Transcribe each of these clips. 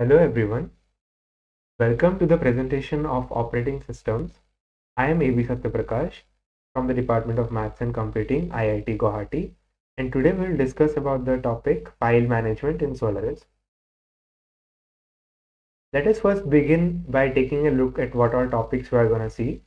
Hello everyone. Welcome to the presentation of operating systems. I am A.B. Satyaprakash from the Department of Maths and Computing, IIT Guwahati. And today we'll discuss about the topic file management in Solaris. Let us first begin by taking a look at what all topics we are going to see.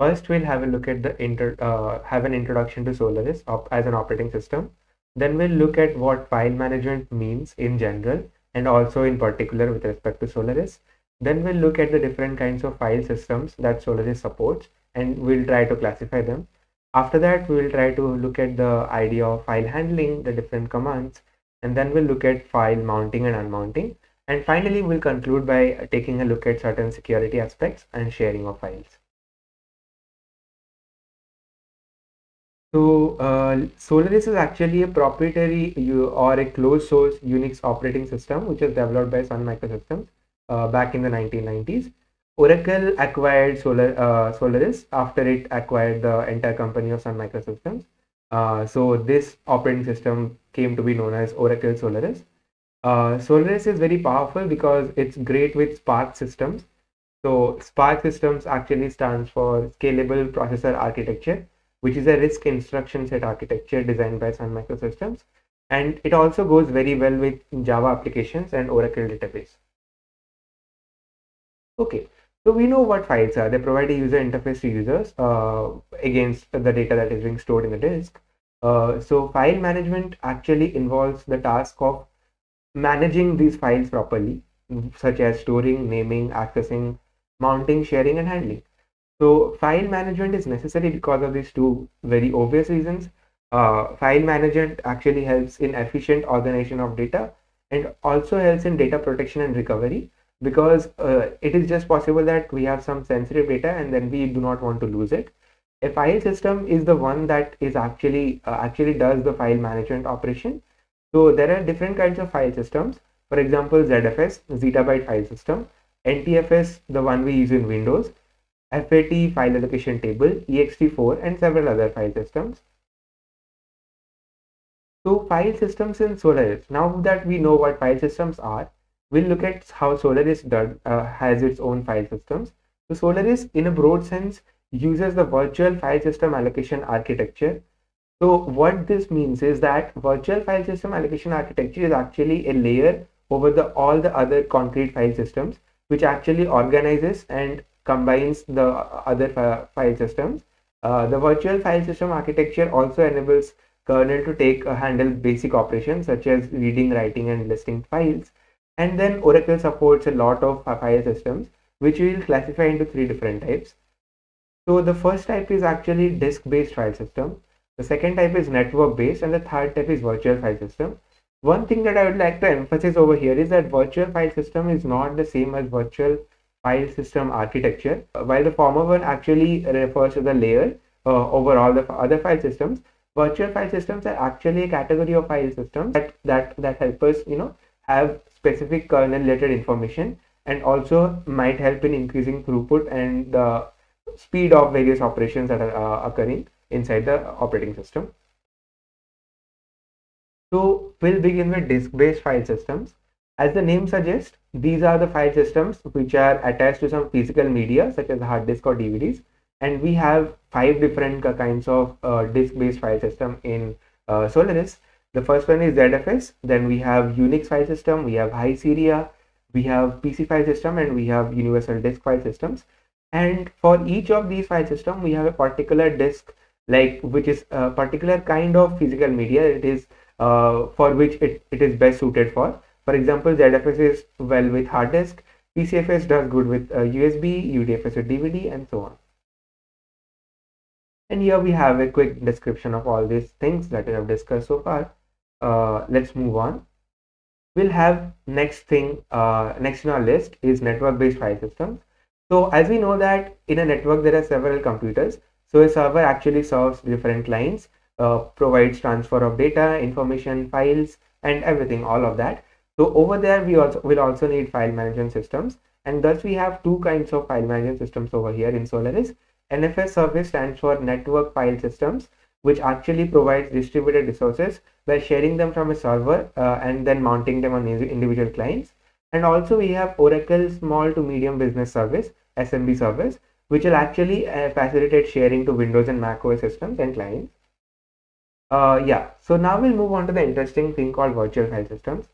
First, we'll have a look at the inter, uh, have an introduction to Solaris as an operating system. Then we'll look at what file management means in general and also in particular with respect to Solaris. Then we'll look at the different kinds of file systems that Solaris supports and we'll try to classify them. After that, we will try to look at the idea of file handling, the different commands, and then we'll look at file mounting and unmounting. And finally, we'll conclude by taking a look at certain security aspects and sharing of files. So uh, Solaris is actually a proprietary or a closed source Unix operating system which was developed by Sun Microsystems uh, back in the 1990s. Oracle acquired Solar, uh, Solaris after it acquired the entire company of Sun Microsystems. Uh, so this operating system came to be known as Oracle Solaris. Uh, Solaris is very powerful because it's great with SPARC systems. So SPARC systems actually stands for Scalable Processor Architecture which is a RISC instruction set architecture designed by Sun Microsystems. And it also goes very well with Java applications and Oracle database. Okay, so we know what files are. They provide a user interface to users uh, against the data that is being stored in the disk. Uh, so file management actually involves the task of managing these files properly, such as storing, naming, accessing, mounting, sharing, and handling. So file management is necessary because of these two very obvious reasons. Uh, file management actually helps in efficient organization of data and also helps in data protection and recovery because uh, it is just possible that we have some sensitive data and then we do not want to lose it. A file system is the one that is actually uh, actually does the file management operation. So there are different kinds of file systems. For example, ZFS, Zettabyte file system, NTFS, the one we use in Windows, FAT file allocation table, ext4 and several other file systems. So file systems in Solaris. Now that we know what file systems are, we'll look at how Solaris does, uh, has its own file systems. So Solaris in a broad sense uses the virtual file system allocation architecture. So what this means is that virtual file system allocation architecture is actually a layer over the all the other concrete file systems which actually organizes and combines the other file systems. Uh, the virtual file system architecture also enables kernel to take uh, handle basic operations such as reading, writing, and listing files. And then Oracle supports a lot of file systems, which we will classify into three different types. So the first type is actually disk-based file system. The second type is network-based, and the third type is virtual file system. One thing that I would like to emphasize over here is that virtual file system is not the same as virtual file system architecture, while the former one actually refers to the layer uh, over all the other file systems. Virtual file systems are actually a category of file systems that, that, that help us, you know, have specific kernel related information and also might help in increasing throughput and the speed of various operations that are uh, occurring inside the operating system. So we'll begin with disk-based file systems. As the name suggests, these are the file systems which are attached to some physical media such as hard disk or DVDs. And we have five different kinds of uh, disk-based file system in uh, Solaris. The first one is ZFS. Then we have Unix file system. We have High Sierra. We have PC file system and we have universal disk file systems. And for each of these file system, we have a particular disk like which is a particular kind of physical media. It is uh, for which it, it is best suited for. For example, ZFS is well with hard disk, PCFS does good with uh, USB, UDFS with DVD, and so on. And here we have a quick description of all these things that we have discussed so far. Uh, let's move on. We'll have next thing, uh, next in our list is network-based file systems. So as we know that in a network there are several computers. So a server actually serves different clients, uh, provides transfer of data, information, files, and everything, all of that. So over there, we also will also need file management systems. And thus we have two kinds of file management systems over here in Solaris. NFS service stands for network file systems, which actually provides distributed resources by sharing them from a server uh, and then mounting them on individual clients. And also we have Oracle Small to Medium Business Service, SMB service, which will actually uh, facilitate sharing to Windows and Mac OS systems and clients. Uh, yeah, so now we'll move on to the interesting thing called virtual file systems.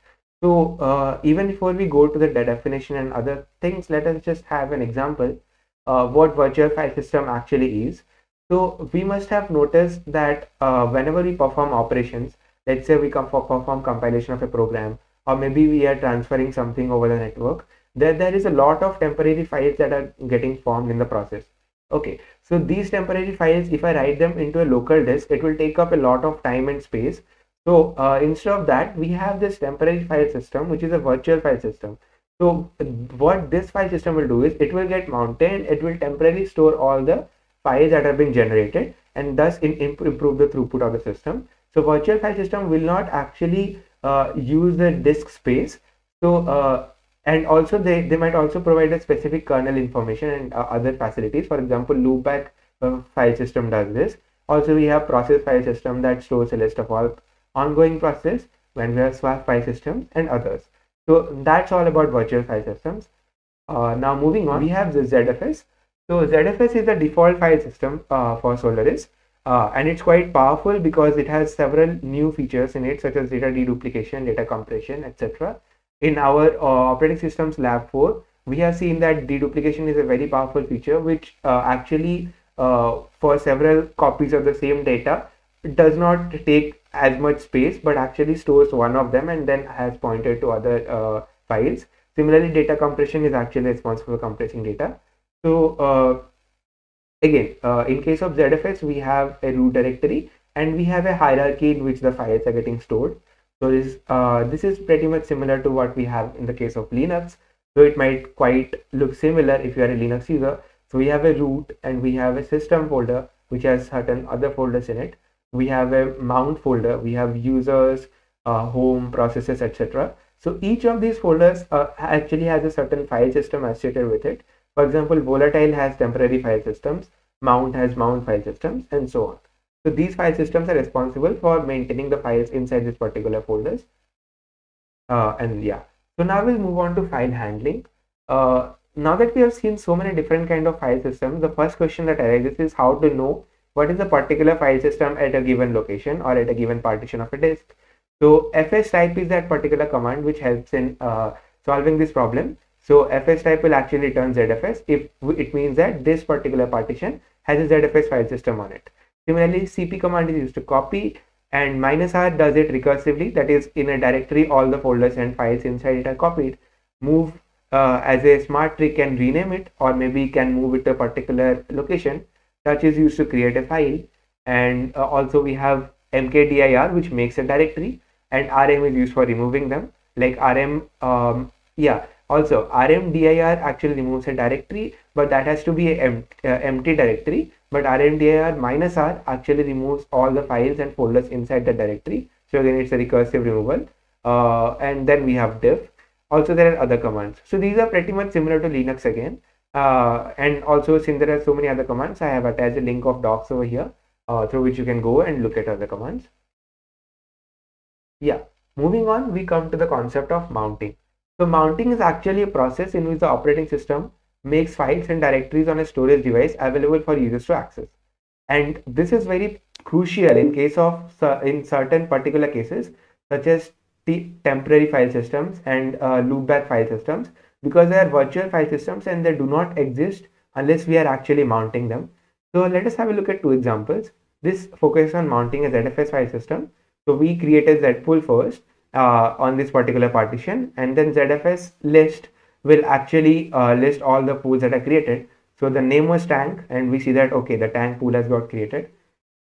So uh, even before we go to the definition and other things, let us just have an example uh, what virtual file system actually is. So we must have noticed that uh, whenever we perform operations, let's say we come for perform compilation of a program, or maybe we are transferring something over the network, there, there is a lot of temporary files that are getting formed in the process. Okay, so these temporary files, if I write them into a local disk, it will take up a lot of time and space so uh, instead of that, we have this temporary file system, which is a virtual file system. So what this file system will do is it will get mounted, it will temporarily store all the files that have been generated and thus in, in, improve the throughput of the system. So virtual file system will not actually uh, use the disk space. So uh, and also they, they might also provide a specific kernel information and uh, other facilities. For example, loopback uh, file system does this. Also, we have process file system that stores a list of all ongoing process when we have swap file systems and others. So that's all about virtual file systems. Uh, now moving on, we have the ZFS. So ZFS is the default file system uh, for Solaris. Uh, and it's quite powerful because it has several new features in it such as data deduplication, data compression, etc. In our uh, operating systems lab 4, we have seen that deduplication is a very powerful feature which uh, actually uh, for several copies of the same data does not take as much space but actually stores one of them and then has pointed to other uh, files. Similarly data compression is actually responsible for compressing data. So uh, again uh, in case of ZFS we have a root directory and we have a hierarchy in which the files are getting stored. So this uh, this is pretty much similar to what we have in the case of Linux. So it might quite look similar if you are a Linux user. So we have a root and we have a system folder which has certain other folders in it we have a mount folder we have users uh, home processes etc so each of these folders uh, actually has a certain file system associated with it. For example volatile has temporary file systems mount has mount file systems and so on. So these file systems are responsible for maintaining the files inside this particular folders. Uh, and yeah. So now we'll move on to file handling. Uh, now that we have seen so many different kind of file systems the first question that arises is how to know what is the particular file system at a given location or at a given partition of a disk. So fs type is that particular command which helps in uh, solving this problem. So fs type will actually return ZFS if it means that this particular partition has a ZFS file system on it. Similarly, cp command is used to copy and minus r does it recursively that is in a directory all the folders and files inside it are copied. Move uh, as a smart trick can rename it or maybe can move it to a particular location Touch is used to create a file. And uh, also we have mkdir which makes a directory and rm is used for removing them. Like rm um, yeah. Also rmdir actually removes a directory but that has to be an uh, empty directory. But rmdir minus r actually removes all the files and folders inside the directory. So again it's a recursive removal. Uh, and then we have diff. Also there are other commands. So these are pretty much similar to linux again uh, and also since there are so many other commands i have attached a link of docs over here uh, through which you can go and look at other commands. Yeah moving on we come to the concept of mounting. So mounting is actually a process in which the operating system makes files and directories on a storage device available for users to access. And this is very crucial in case of in certain particular cases such as the temporary file systems and uh, loopback file systems because they are virtual file systems and they do not exist unless we are actually mounting them. So let us have a look at two examples. This focuses on mounting a ZFS file system. So we created zpool first uh, on this particular partition and then ZFS list will actually uh, list all the pools that are created. So the name was tank and we see that okay the tank pool has got created.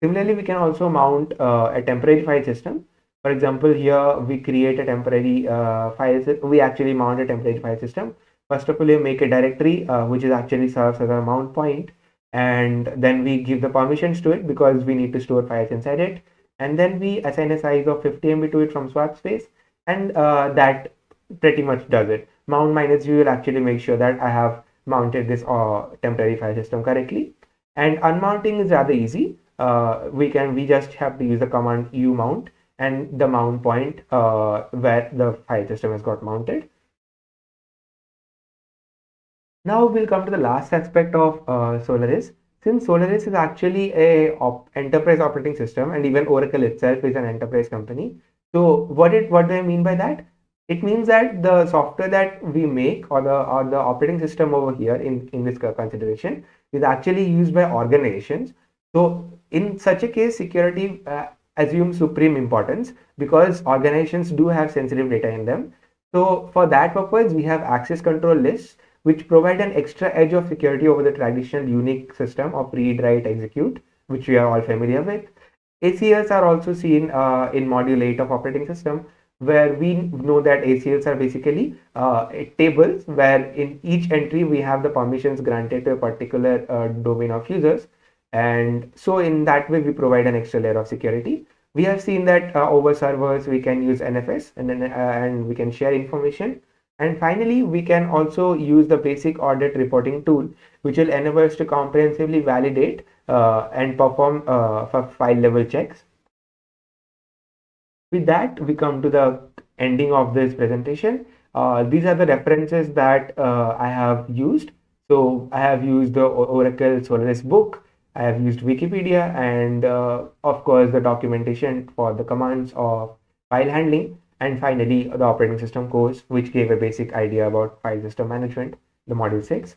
Similarly, we can also mount uh, a temporary file system for example, here we create a temporary uh, file, system, we actually mount a temporary file system. First of all, we make a directory, uh, which is actually serves as a mount point. And then we give the permissions to it because we need to store files inside it. And then we assign a size of 50 MB to it from swap space. And uh, that pretty much does it. Mount minus u will actually make sure that I have mounted this uh, temporary file system correctly. And unmounting is rather easy. Uh, we can, we just have to use the command u mount and the mount point uh, where the file system has got mounted. Now we'll come to the last aspect of uh, Solaris. Since Solaris is actually a op enterprise operating system and even Oracle itself is an enterprise company. So what it what do I mean by that? It means that the software that we make or the or the operating system over here in, in this consideration is actually used by organizations. So in such a case, security uh, assumes supreme importance because organizations do have sensitive data in them. So for that purpose, we have access control lists which provide an extra edge of security over the traditional Unix system of read, write, execute, which we are all familiar with. ACLs are also seen uh, in module 8 of operating system where we know that ACLs are basically uh, tables where in each entry we have the permissions granted to a particular uh, domain of users and so in that way we provide an extra layer of security we have seen that uh, over servers we can use NFS and then uh, and we can share information and finally we can also use the basic audit reporting tool which will enable us to comprehensively validate uh, and perform uh, for file level checks with that, we come to the ending of this presentation. Uh, these are the references that uh, I have used. So I have used the Oracle Solaris book, I have used Wikipedia, and uh, of course the documentation for the commands of file handling, and finally the operating system course, which gave a basic idea about file system management, the module 6.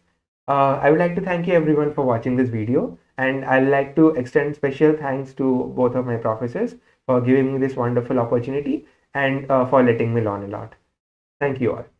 Uh, I would like to thank you everyone for watching this video and I'd like to extend special thanks to both of my professors for giving me this wonderful opportunity and uh, for letting me learn a lot. Thank you all.